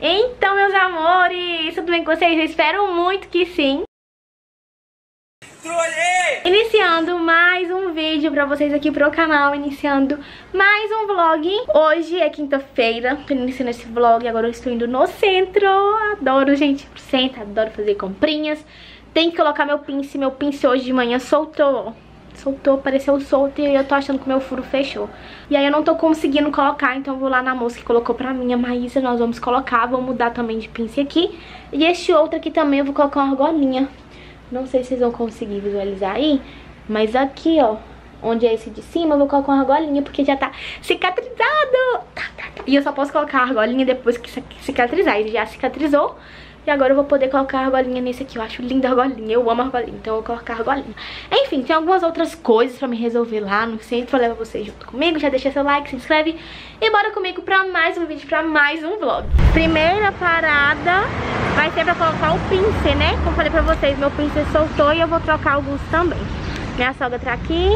Então, meus amores, tudo bem com vocês? Eu espero muito que sim. Iniciando mais um vídeo pra vocês aqui pro canal, iniciando mais um vlog. Hoje é quinta-feira, tô iniciando esse vlog, agora eu estou indo no centro. Adoro, gente, pro centro, adoro fazer comprinhas. Tem que colocar meu pince, meu pince hoje de manhã soltou, soltou, apareceu solto e eu tô achando que meu furo fechou. E aí eu não tô conseguindo colocar, então eu vou lá na moça que colocou pra mim, a Maísa, nós vamos colocar, vou mudar também de pince aqui. E este outro aqui também eu vou colocar uma argolinha. Não sei se vocês vão conseguir visualizar aí, mas aqui, ó, onde é esse de cima, eu vou colocar uma argolinha, porque já tá cicatrizado. E eu só posso colocar a argolinha depois que cicatrizar, ele já cicatrizou. E agora eu vou poder colocar a argolinha nesse aqui. Eu acho linda a argolinha. Eu amo a argolinha. Então eu vou colocar a argolinha. Enfim, tem algumas outras coisas pra me resolver lá no centro. Eu levo vocês junto comigo. Já deixa seu like, se inscreve. E bora comigo pra mais um vídeo, pra mais um vlog. Primeira parada vai ser pra colocar o pince, né? Como falei pra vocês, meu pince soltou e eu vou trocar alguns também. Minha sogra tá aqui.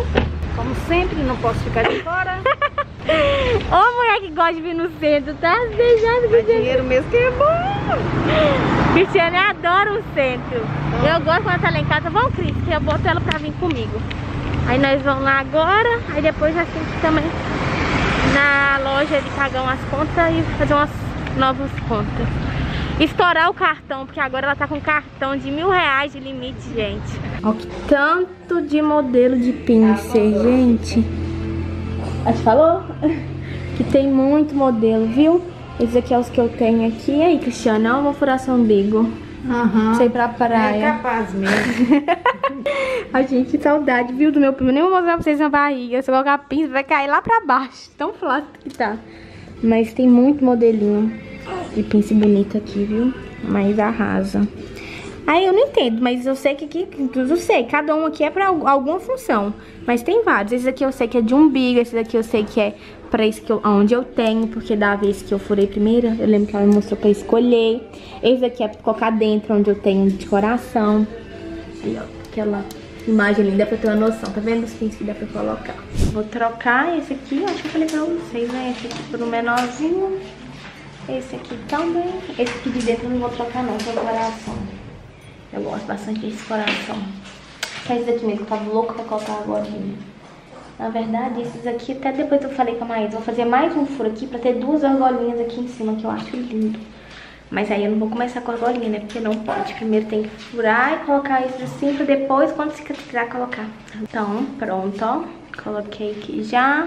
Como sempre, não posso ficar de fora. Ô mulher que gosta de vir no centro, tá beijando. Mas dinheiro mesmo que é bom. Cristiane adora o centro. Eu gosto quando ela tá lá em casa. Vamos, Cris, que eu boto ela pra vir comigo. Aí nós vamos lá agora. Aí depois já tem que também na loja de pagar umas contas e fazer umas novas contas. Estourar o cartão, porque agora ela tá com cartão de mil reais de limite, gente. Olha que tanto de modelo de pincel, gente. A gente falou? Que tem muito modelo, viu? Esses aqui é os que eu tenho aqui. E aí, Cristiano, eu vou furar seu umbigo. Uhum. Sei pra praia. É capaz mesmo. Ai, gente, que saudade, viu, do meu primo. Nem vou mostrar pra vocês na barriga. Se eu colocar pinça, vai cair lá pra baixo. Tão flácido que tá. Mas tem muito modelinho de pince bonito aqui, viu? Mas arrasa. Aí eu não entendo, mas eu sei que aqui, eu sei, cada um aqui é pra alguma função. Mas tem vários. Esse aqui eu sei que é de umbigo, esse daqui eu sei que é pra esse que eu, onde eu tenho, porque da vez que eu furei primeiro, eu lembro que ela me mostrou pra escolher. Esse aqui é pra colocar dentro, onde eu tenho de coração. Aí, ó, aquela imagem linda pra ter uma noção. Tá vendo os pins que dá pra colocar? Vou trocar esse aqui, acho que eu falei pra vocês, né? Esse aqui por um menorzinho. Esse aqui também. Esse aqui de dentro eu não vou trocar não, que é o coração. Eu gosto bastante desse coração. Esse daqui mesmo, eu tava louco pra colocar agora. Na verdade, esses aqui, até depois eu falei com a Maísa, vou fazer mais um furo aqui pra ter duas argolinhas aqui em cima, que eu acho lindo. Mas aí eu não vou começar com a argolinha, né? Porque não pode. Primeiro tem que furar e colocar isso assim, pra depois, quando cicatrizar, colocar. Então, pronto, ó. Coloquei aqui já.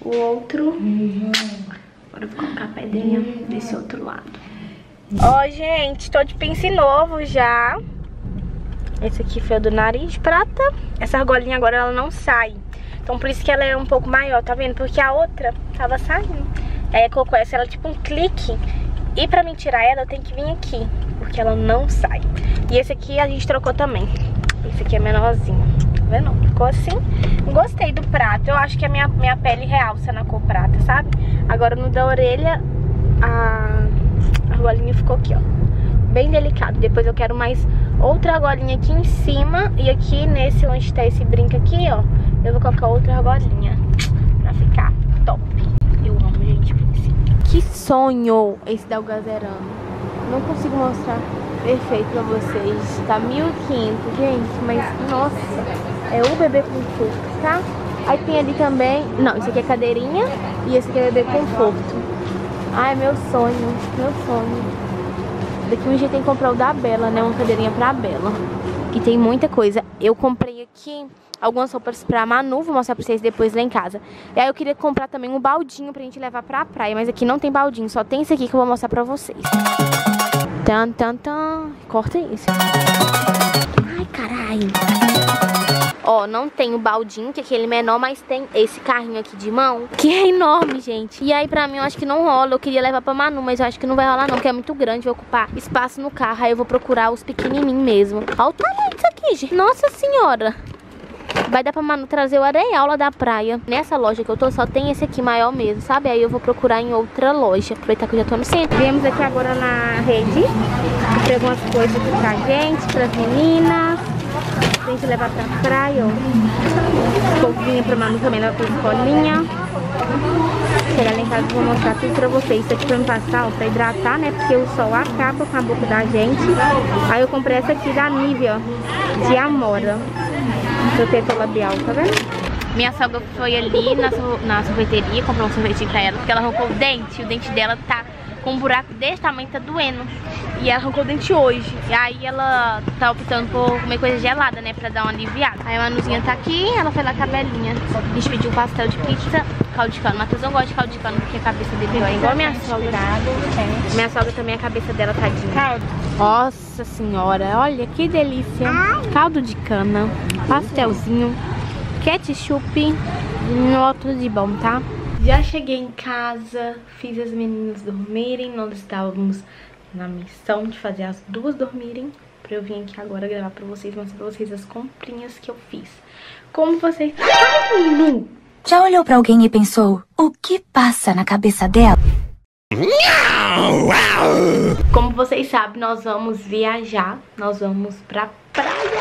O outro. Agora eu vou colocar a pedrinha desse outro lado. Ó, gente, tô de pince novo já. Esse aqui foi o do nariz prata. Essa argolinha agora ela não sai. Então por isso que ela é um pouco maior, tá vendo? Porque a outra tava saindo. Aí colocou essa, ela é tipo um clique. E pra mim tirar ela eu tenho que vir aqui. Porque ela não sai. E esse aqui a gente trocou também. Esse aqui é menorzinho. Vendo? Ficou assim. Gostei do prato. Eu acho que a minha, minha pele realça na cor prata, sabe? Agora no da orelha, a argolinha ficou aqui, ó. Bem delicado. Depois eu quero mais outra argolinha aqui em cima. E aqui nesse, onde tá esse brinco aqui, ó. Eu vou colocar outra argolinha. Pra ficar top. Eu amo, gente. Que sonho esse da Algazerano. Não consigo mostrar perfeito pra vocês. Tá 1.500, gente. Mas, nossa. É o bebê conforto, tá? Aí tem ali também... Não, isso aqui é cadeirinha. E esse aqui é bebê conforto. Ai, meu sonho. Meu sonho. Daqui um dia tem que comprar o da Bela, né? Uma cadeirinha pra Bela. Que tem muita coisa. Eu comprei aqui algumas roupas pra Manu, vou mostrar pra vocês depois lá em casa. E aí eu queria comprar também um baldinho pra gente levar pra praia, mas aqui não tem baldinho, só tem esse aqui que eu vou mostrar pra vocês. Tan, tan, tan. Corta isso. Ai, caralho. Ó, não tem o baldinho, que é aquele menor, mas tem esse carrinho aqui de mão, que é enorme, gente. E aí, pra mim, eu acho que não rola. Eu queria levar pra Manu, mas eu acho que não vai rolar não, porque é muito grande, vai ocupar espaço no carro. Aí eu vou procurar os pequenininhos mesmo. Olha o tamanho disso aqui, gente. Nossa senhora. Vai dar pra Manu trazer o areal lá da praia. Nessa loja que eu tô, só tem esse aqui maior mesmo, sabe? Aí eu vou procurar em outra loja. Aproveitar que eu já tô no centro. Viemos aqui agora na rede. Pegou umas coisas pra gente, pras meninas. Tem que levar pra praia, ó. Polvinha pra Manu também, levar pra escolinha. Chegar lá em casa vou mostrar tudo pra vocês. Isso aqui pra me passar, pra hidratar, né? Porque o sol acaba com a boca da gente. Aí eu comprei essa aqui da Nivea, de Amora. Protetor labial, tá vendo? Minha sogra foi ali na, na sorveteria, comprou um sorvetinho pra ela, porque ela arrancou o dente, o dente dela tá com um buraco desse tamanho, tá doendo. E ela arrancou o dente hoje. E aí ela tá optando por comer coisa gelada, né? Pra dar uma aliviada. Aí a Manuzinha tá aqui, ela foi lá com a Belinha. A gente pediu um pastel de pizza, caldo de cano. Matheus não gosta de caldo de cano porque a cabeça dele é igual a minha sogra. Minha sogra também, a cabeça dela tadinha. Caldo. Nossa senhora, olha que delícia. Caldo de cana, pastelzinho, ketchup. Nó, tudo de bom, tá? Já cheguei em casa, fiz as meninas dormirem, nós estávamos na missão de fazer as duas dormirem pra eu vir aqui agora gravar pra vocês, mostrar pra vocês as comprinhas que eu fiz. Como vocês... Ai, menino! Já olhou pra alguém e pensou, o que passa na cabeça dela? Como vocês sabem, nós vamos viajar, nós vamos pra praia.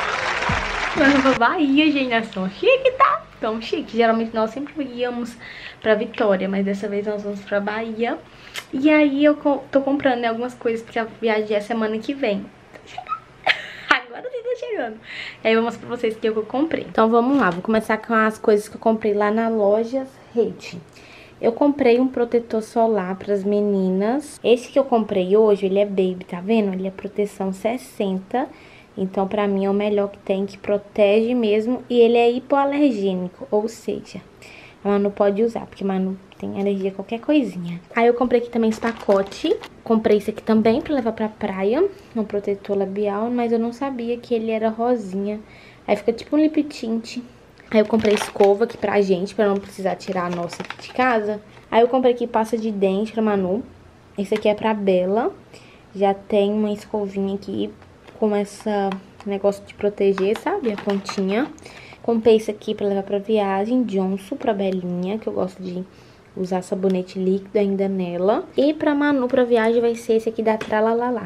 Vamos pra Bahia, gente, nós somos chique, tá? Tão chique. Geralmente nós sempre íamos pra Vitória, mas dessa vez nós vamos pra Bahia. E aí eu tô comprando né, algumas coisas, porque a viagem é semana que vem. Agora sim tá chegando. E aí eu vou mostrar pra vocês o que eu comprei. Então vamos lá, vou começar com as coisas que eu comprei lá na loja Rede. Eu comprei um protetor solar para as meninas. Esse que eu comprei hoje, ele é baby, tá vendo? Ele é proteção 60. Então, pra mim, é o melhor que tem, que protege mesmo. E ele é hipoalergênico, ou seja, a Manu pode usar, porque Manu tem alergia a qualquer coisinha. Aí eu comprei aqui também esse pacote. Comprei esse aqui também pra levar pra praia, um protetor labial, mas eu não sabia que ele era rosinha. Aí fica tipo um lip tint. Aí eu comprei escova aqui pra gente, pra não precisar tirar a nossa aqui de casa. Aí eu comprei aqui pasta de dente pra Manu. Esse aqui é pra Bela. Já tem uma escovinha aqui com essa negócio de proteger, sabe? A pontinha. Comprei esse aqui pra levar pra viagem, Johnson pra Belinha, que eu gosto de usar sabonete líquido ainda nela. E pra Manu pra viagem vai ser esse aqui da Tralalala.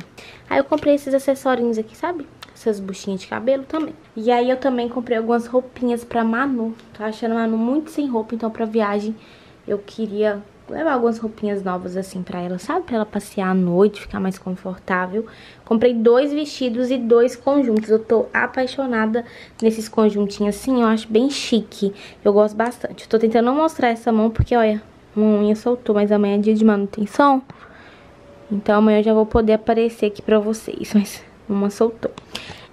Aí eu comprei esses acessorinhos aqui, sabe? essas buchinhas de cabelo também. E aí eu também comprei algumas roupinhas pra Manu. Tô achando a Manu muito sem roupa, então pra viagem eu queria levar algumas roupinhas novas assim pra ela, sabe? Pra ela passear à noite, ficar mais confortável. Comprei dois vestidos e dois conjuntos. Eu tô apaixonada nesses conjuntinhos assim, eu acho bem chique. Eu gosto bastante. Eu tô tentando não mostrar essa mão porque, olha, uma unha soltou, mas amanhã é dia de manutenção. Então amanhã eu já vou poder aparecer aqui pra vocês, mas uma soltou.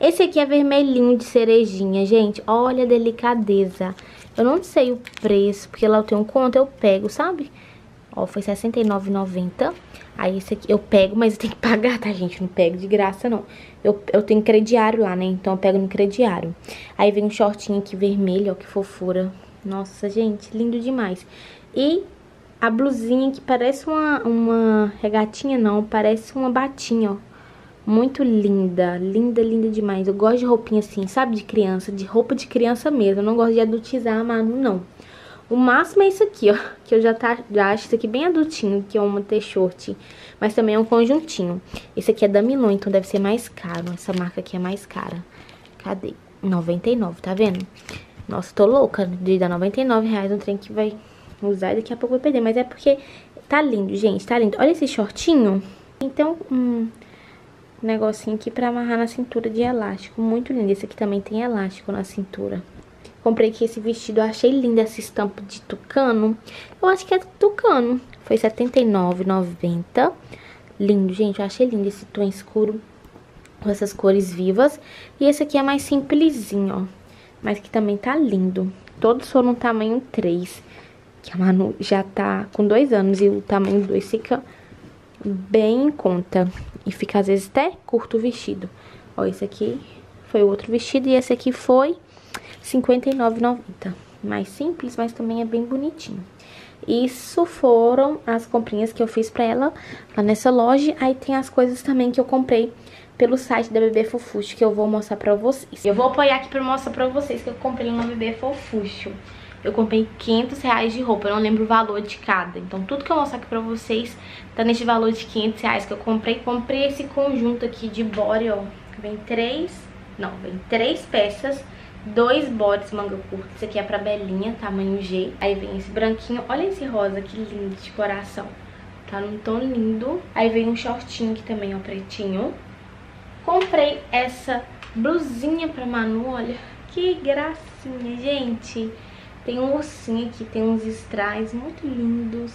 Esse aqui é vermelhinho de cerejinha, gente. Olha a delicadeza. Eu não sei o preço, porque lá eu tenho conto, eu pego, sabe? Ó, foi R$69,90. Aí esse aqui eu pego, mas eu tenho que pagar, tá, gente? Não pego de graça, não. Eu, eu tenho crediário lá, né? Então eu pego no crediário. Aí vem um shortinho aqui vermelho, ó, que fofura. Nossa, gente, lindo demais. E a blusinha que parece uma, uma regatinha, não. Parece uma batinha, ó. Muito linda, linda, linda demais. Eu gosto de roupinha assim, sabe, de criança, de roupa de criança mesmo. Eu não gosto de adultizar a Manu, não. O máximo é isso aqui, ó, que eu já, tá, já acho isso aqui bem adultinho, que é uma t-shirt, mas também é um conjuntinho. Esse aqui é da Milon, então deve ser mais caro. Essa marca aqui é mais cara. Cadê? 99, tá vendo? Nossa, tô louca de dar 99 reais um trem que vai usar e daqui a pouco vai perder. Mas é porque tá lindo, gente, tá lindo. Olha esse shortinho. Então, hum, negocinho aqui pra amarrar na cintura de elástico. Muito lindo. Esse aqui também tem elástico na cintura. Comprei aqui esse vestido, eu achei lindo essa estampa de tucano. Eu acho que é tucano. Foi R$79,90. Lindo, gente. Eu achei lindo esse tom escuro com essas cores vivas. E esse aqui é mais simplesinho, ó. Mas que também tá lindo. Todos foram tamanho 3. Que a Manu já tá com dois anos e o tamanho 2 fica bem em conta. E fica às vezes até curto o vestido. Ó, esse aqui foi o outro vestido e esse aqui foi R$59,90. Mais simples, mas também é bem bonitinho. Isso foram as comprinhas que eu fiz pra ela lá nessa loja. Aí tem as coisas também que eu comprei pelo site da Bebê Fofuxo, que eu vou mostrar pra vocês. Eu vou apoiar aqui pra mostrar pra vocês que eu comprei no Bebê Fofuxo. Eu comprei 500 reais de roupa, eu não lembro o valor de cada. Então tudo que eu mostrar aqui pra vocês tá nesse valor de 500 reais que eu comprei. Comprei esse conjunto aqui de body, ó. Vem três, não, vem três peças dois bodes manga curta. Esse aqui é pra Belinha, tamanho G. Aí vem esse branquinho. Olha esse rosa, que lindo de coração. Tá num tom lindo. Aí vem um shortinho que também um pretinho. Comprei essa blusinha pra Manu, olha. Que gracinha, gente. Tem um ursinho aqui, tem uns strass muito lindos.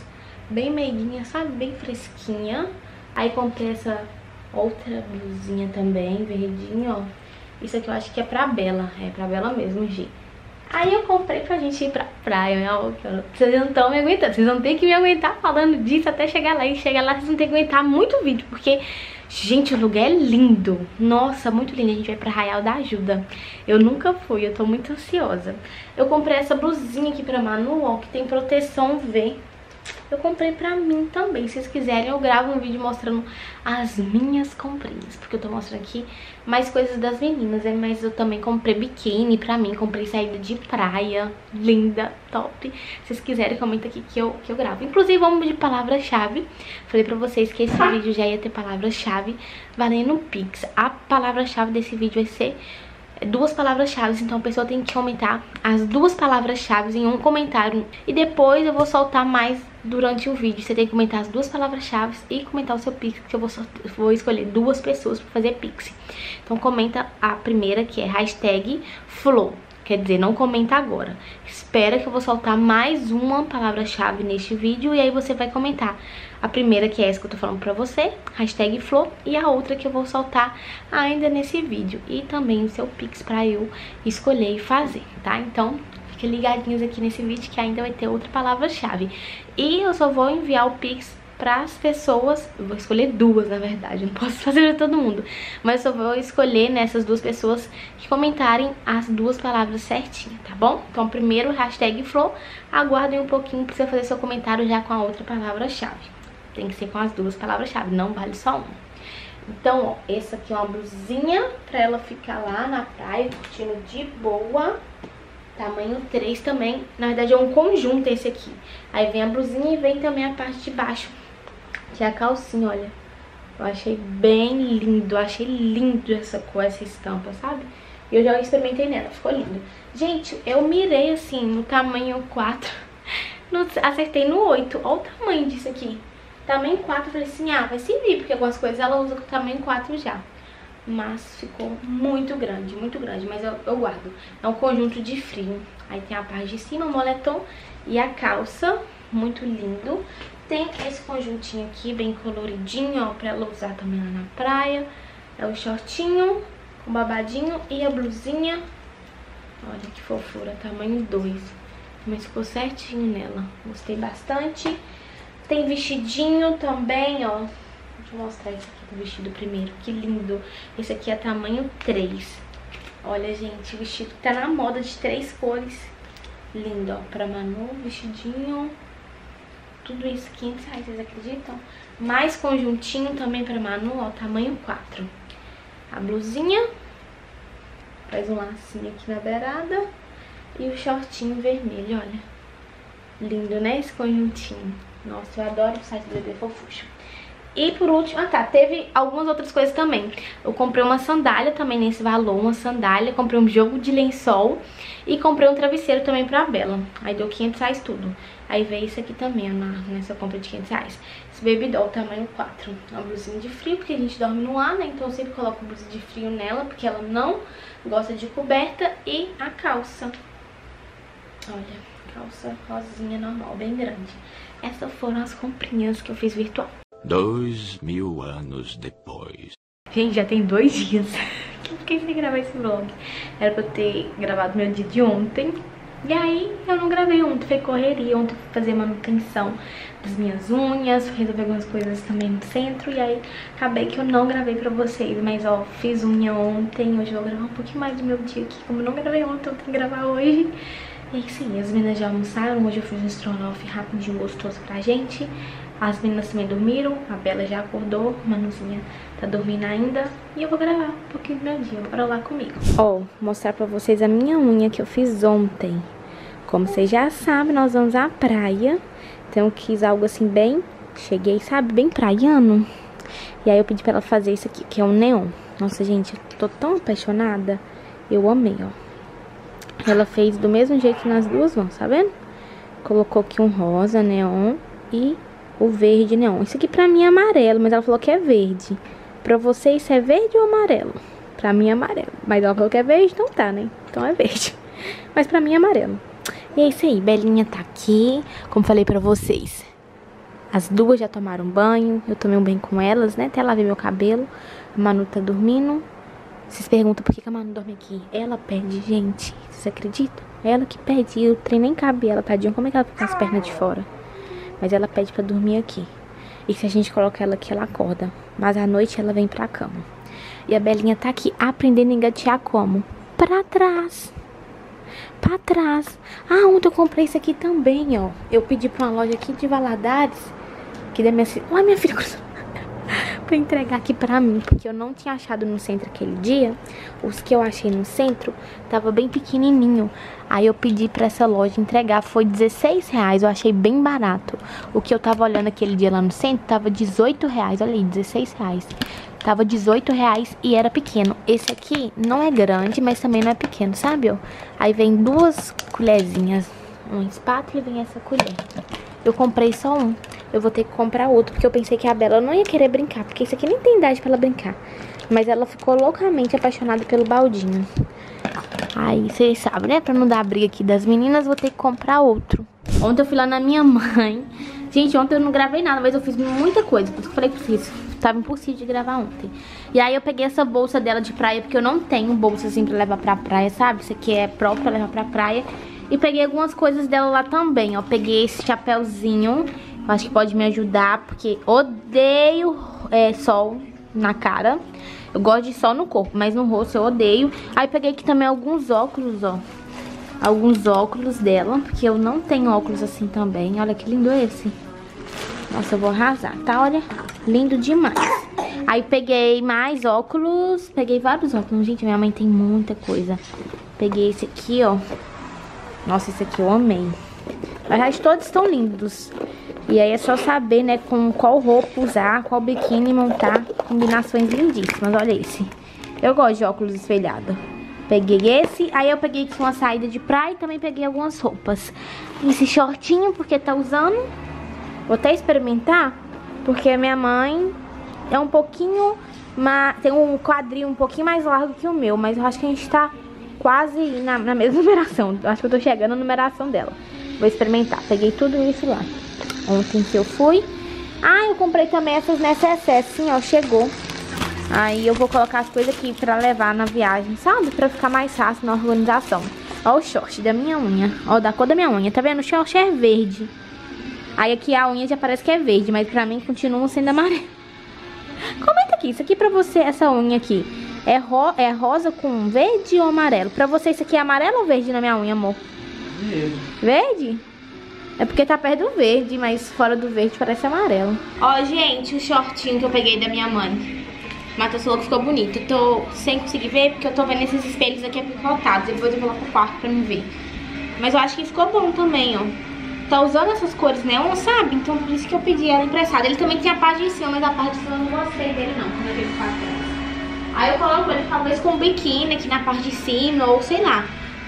Bem meiguinha, sabe? Bem fresquinha. Aí comprei essa outra blusinha também, verdinha, ó. Isso aqui eu acho que é pra Bela, é pra Bela mesmo, G. Aí eu comprei pra gente ir pra praia? Vocês não estão me aguentando, vocês vão ter que me aguentar falando disso até chegar lá. E chegar lá vocês vão ter que aguentar muito vídeo, porque, gente, o lugar é lindo. Nossa, muito lindo. A gente vai pra Arraial da Ajuda. Eu nunca fui, eu tô muito ansiosa. Eu comprei essa blusinha aqui pra Manu, ó, que tem proteção V eu comprei pra mim também. Se vocês quiserem, eu gravo um vídeo mostrando as minhas comprinhas. Porque eu tô mostrando aqui mais coisas das meninas, né? Mas eu também comprei biquíni pra mim. Comprei saída de praia. Linda, top. Se vocês quiserem, comenta aqui que eu, que eu gravo. Inclusive, vamos de palavra-chave. Falei pra vocês que esse vídeo já ia ter palavra-chave valendo Pix. A palavra-chave desse vídeo vai ser duas palavras-chave, então a pessoa tem que comentar as duas palavras-chave em um comentário. E depois eu vou soltar mais durante o vídeo. Você tem que comentar as duas palavras-chave e comentar o seu Pix, que eu vou, vou escolher duas pessoas para fazer Pix. Então comenta a primeira, que é hashtag Flow. Quer dizer, não comenta agora. Espera que eu vou soltar mais uma palavra-chave neste vídeo e aí você vai comentar. A primeira que é essa que eu tô falando pra você, hashtag Flor, e a outra que eu vou soltar ainda nesse vídeo. E também o seu Pix pra eu escolher e fazer, tá? Então, fiquem ligadinhos aqui nesse vídeo que ainda vai ter outra palavra-chave. E eu só vou enviar o Pix para as pessoas, eu vou escolher duas na verdade, não posso fazer para todo mundo, mas eu vou escolher nessas duas pessoas que comentarem as duas palavras certinho, tá bom? Então primeiro hashtag Flow, aguardem um pouquinho para você fazer seu comentário já com a outra palavra-chave, tem que ser com as duas palavras-chave, não vale só uma. Então, ó, essa aqui é uma blusinha pra ela ficar lá na praia curtindo de boa. Tamanho 3 também. Na verdade, é um conjunto esse aqui. Aí vem a blusinha e vem também a parte de baixo que é a calcinha, olha. Eu achei bem lindo, eu achei lindo essa cor, essa estampa, sabe? E eu já experimentei nela, ficou lindo. Gente, eu mirei assim no tamanho 4, no, acertei no 8, olha o tamanho disso aqui. Tamanho 4, eu falei assim, ah, vai servir, porque algumas coisas ela usa com tamanho 4 já. Mas ficou muito grande, muito grande, mas eu, eu guardo. É um conjunto de frio. Aí tem a parte de cima, o moletom e a calça, muito lindo. Tem esse conjuntinho aqui, bem coloridinho, ó, pra ela usar também lá na praia. É o shortinho com babadinho e a blusinha. Olha que fofura, tamanho 2. Mas ficou certinho nela. Gostei bastante. Tem vestidinho também, ó. Deixa eu mostrar esse aqui do vestido primeiro. Que lindo. Esse aqui é tamanho 3. Olha, gente, o vestido tá na moda de três cores. Lindo, ó. Pra Manu, vestidinho tudo isso 500 reais, vocês acreditam? Mais conjuntinho também pra Manu, ó, tamanho 4. A blusinha, faz um lacinho aqui na beirada e o shortinho vermelho, olha. Lindo, né, esse conjuntinho. Nossa, eu adoro o site do Bebê Fofuxo. E por último, ah tá, teve algumas outras coisas também. Eu comprei uma sandália também nesse valor, uma sandália, comprei um jogo de lençol e comprei um travesseiro também pra Bela. Aí deu 500 reais tudo. Aí veio isso aqui também, na, nessa compra de 500 reais. Esse Baby Doll tamanho 4. Uma blusinha de frio, porque a gente dorme no ar, né? Então eu sempre coloco blusa de frio nela, porque ela não gosta de coberta. E a calça. Olha, calça rosinha normal, bem grande. Essas foram as comprinhas que eu fiz virtual. Dois mil anos depois. Gente, já tem dois dias que eu fiquei sem gravar esse vlog. Era pra eu ter gravado meu dia de ontem. E aí eu não gravei ontem, foi correria. Ontem fui fazer manutenção das minhas unhas, resolver algumas coisas também no centro. E aí acabei que eu não gravei pra vocês. Mas ó, fiz unha ontem, hoje eu vou gravar um pouquinho mais do meu dia aqui. Como eu não gravei ontem, eu tenho que gravar hoje. E sim, as meninas já almoçaram. Hoje eu fiz um estrogonofe rapidinho gostoso pra gente. As meninas também dormiram, a Bela já acordou, Manuzinha tá dormindo ainda. E eu vou gravar um pouquinho do meu dia, bora lá comigo. Ó, oh, mostrar pra vocês a minha unha que eu fiz ontem. Como vocês já sabem, nós vamos à praia. Então eu quis algo assim bem, cheguei, sabe, bem praiano. E aí eu pedi pra ela fazer isso aqui, que é um neon. Nossa, gente, eu tô tão apaixonada. Eu amei, ó. Ela fez do mesmo jeito nas duas mãos, tá vendo? Colocou aqui um rosa neon e o verde neon. Isso aqui pra mim é amarelo, mas ela falou que é verde. Pra você isso é verde ou amarelo? Pra mim é amarelo. Mas ela falou que é verde, então tá, né? Então é verde. Mas pra mim é amarelo. E é isso aí, Belinha tá aqui, como falei pra vocês. As duas já tomaram banho, eu tomei um banho com elas, né? Até lavei meu cabelo. A Manu tá dormindo. Vocês perguntam por que, que a Manu dorme aqui. Ela pede, gente. Vocês acreditam? Ela que pede. E o trem nem cabe ela, tadinha. Como é que ela fica com as pernas de fora? Mas ela pede pra dormir aqui. E se a gente coloca ela aqui, ela acorda. Mas à noite ela vem pra cama. E a Belinha tá aqui aprendendo a engatear como? Pra trás. Pra trás. Ah, ontem eu comprei isso aqui também, ó. Eu pedi pra uma loja aqui de Valadares. Que da minha. Olha minha filha pra entregar aqui pra mim, porque eu não tinha achado no centro aquele dia. Os que eu achei no centro tava bem pequenininho. Aí eu pedi pra essa loja entregar, foi 16 reais, eu achei bem barato. O que eu tava olhando aquele dia lá no centro tava 18 reais, olha aí, 16 reais. Tava 18 reais e era pequeno. Esse aqui não é grande, mas também não é pequeno, sabe? Aí vem duas colherzinhas, uma espátula e vem essa colher. Eu comprei só um eu vou ter que comprar outro, porque eu pensei que a Bela não ia querer brincar, porque isso aqui nem tem idade pra ela brincar. Mas ela ficou loucamente apaixonada pelo baldinho. Aí, vocês sabem, né? Pra não dar briga aqui das meninas, vou ter que comprar outro. Ontem eu fui lá na minha mãe. Gente, ontem eu não gravei nada, mas eu fiz muita coisa. Por isso que eu falei que fiz. Tava impossível de gravar ontem. E aí eu peguei essa bolsa dela de praia, porque eu não tenho bolsa assim pra levar pra praia, sabe? Isso aqui é próprio pra levar pra praia. E peguei algumas coisas dela lá também, ó. Peguei esse chapéuzinho Acho que pode me ajudar, porque odeio é, sol na cara. Eu gosto de sol no corpo, mas no rosto eu odeio. Aí peguei aqui também alguns óculos, ó. Alguns óculos dela, porque eu não tenho óculos assim também. Olha que lindo esse. Nossa, eu vou arrasar, tá? Olha, lindo demais. Aí peguei mais óculos, peguei vários óculos. Gente, minha mãe tem muita coisa. Peguei esse aqui, ó. Nossa, esse aqui eu amei. Mas todos estão lindos. E aí é só saber, né, com qual roupa usar, qual biquíni montar. Combinações lindíssimas, olha esse. Eu gosto de óculos espelhados. Peguei esse, aí eu peguei aqui uma saída de praia e também peguei algumas roupas. Esse shortinho, porque tá usando. Vou até experimentar, porque a minha mãe é um pouquinho... Tem um quadril um pouquinho mais largo que o meu, mas eu acho que a gente tá quase na, na mesma numeração. Acho que eu tô chegando na numeração dela. Vou experimentar. Peguei tudo isso lá ontem que eu fui. Ah, eu comprei também essas necessaires, sim, ó, chegou. Aí eu vou colocar as coisas aqui pra levar na viagem, sabe? Pra ficar mais fácil na organização. Ó o short da minha unha, ó, da cor da minha unha, tá vendo? O short é verde. Aí aqui a unha já parece que é verde, mas pra mim continua sendo amarelo. Comenta aqui, isso aqui pra você, essa unha aqui, é, ro é rosa com verde ou amarelo? Pra você isso aqui é amarelo ou verde na minha unha, amor? Verde. Verde? É porque tá perto do verde, mas fora do verde parece amarelo. Ó, gente, o shortinho que eu peguei da minha mãe. Matheus falou que ficou bonito. Eu tô sem conseguir ver, porque eu tô vendo esses espelhos aqui apicotados. Depois eu vou lá pro quarto pra me ver. Mas eu acho que ficou bom também, ó. Tá usando essas cores neon, sabe? Então por isso que eu pedi ela emprestada. Ele também tem a parte de cima, mas a parte de cima eu não gostei dele não, quando trás. Aí eu coloco ele talvez com um biquíni aqui na parte de cima, ou sei lá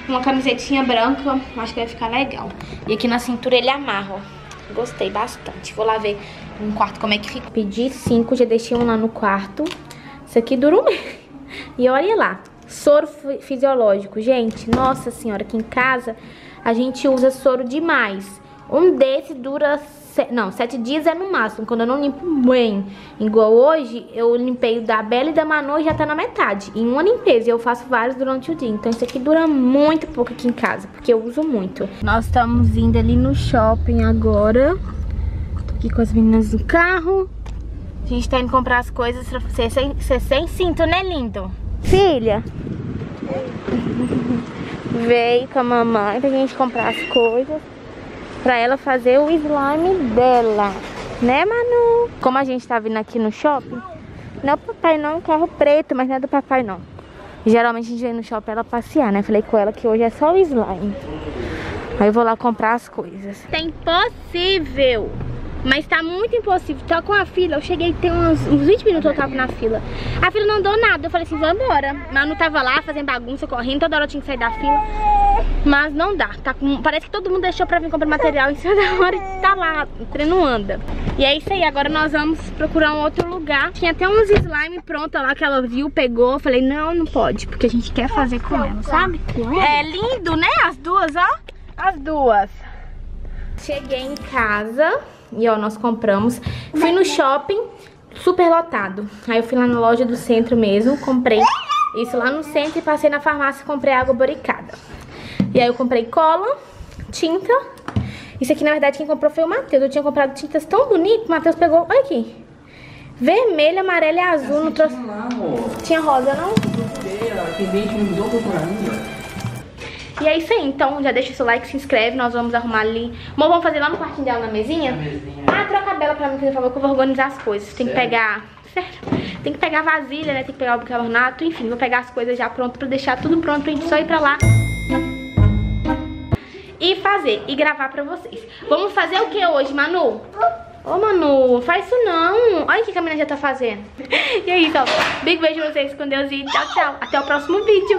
uma camisetinha branca, acho que vai ficar legal. E aqui na cintura ele amarra, ó. Gostei bastante. Vou lá ver no quarto como é que fica. Pedi cinco, já deixei um lá no quarto. Isso aqui mês. E olha lá, soro fisiológico. Gente, nossa senhora, aqui em casa a gente usa soro demais. Um desse dura não, sete dias é no máximo, quando eu não limpo bem. Igual hoje, eu limpei o da Bela e da Manu e já tá na metade. Em uma limpeza, eu faço vários durante o dia. Então isso aqui dura muito pouco aqui em casa, porque eu uso muito. Nós estamos indo ali no shopping agora. Tô aqui com as meninas no carro. A gente tá indo comprar as coisas pra você sem, ser sem cinto, né, lindo? Filha. Veio com a mamãe pra gente comprar as coisas pra ela fazer o slime dela. Né, Manu? Como a gente tá vindo aqui no shopping, não é papai não, um carro preto, mas não é do papai não. Geralmente a gente vem no shopping ela passear, né? Falei com ela que hoje é só o slime. Aí eu vou lá comprar as coisas. É impossível Mas tá muito impossível. Tá com a fila. Eu cheguei, tem uns, uns 20 minutos eu tava na fila. A fila não andou nada. Eu falei assim, vamos embora. Mas não tava lá fazendo bagunça, correndo. Toda hora eu tinha que sair da fila. Mas não dá. Tá com, parece que todo mundo deixou pra vir comprar material em cima da hora e tá lá. O trem não anda. E é isso aí. Agora nós vamos procurar um outro lugar. Tinha até uns slime pronto lá que ela viu, pegou. Eu falei, não, não pode. Porque a gente quer fazer com ela, sabe? É lindo, né? As duas, ó. As duas. Cheguei em casa e ó, nós compramos. Fui no shopping, super lotado. Aí eu fui lá na loja do centro mesmo, comprei isso lá no centro e passei na farmácia e comprei água boricada. E aí eu comprei cola, tinta. Isso aqui, na verdade, quem comprou foi o Matheus. Eu tinha comprado tintas tão bonitas, o Matheus pegou, olha aqui. Vermelho, amarelo e azul. Não trouxe... Tinha rosa, não? Tem gente que não mudou procurar ainda. E é isso aí, então já deixa o seu like, se inscreve, nós vamos arrumar ali. Amor, vamos fazer lá no quartinho dela na mesinha? Na mesinha. Ah, troca a Bela pra mim, por favor, que eu vou organizar as coisas. Tem que pegar... Sério? Tem que pegar a vasilha, né? Tem que pegar o bicarbonato, enfim, vou pegar as coisas já pronto pra deixar tudo pronto pra gente só ir pra lá. E fazer, e gravar pra vocês. Vamos fazer o que hoje, Manu? Ô, Manu, faz isso não. Olha o que a menina já tá fazendo. E é isso, ó. Big beijo pra vocês, com Deus e tchau, tchau. Até o próximo vídeo.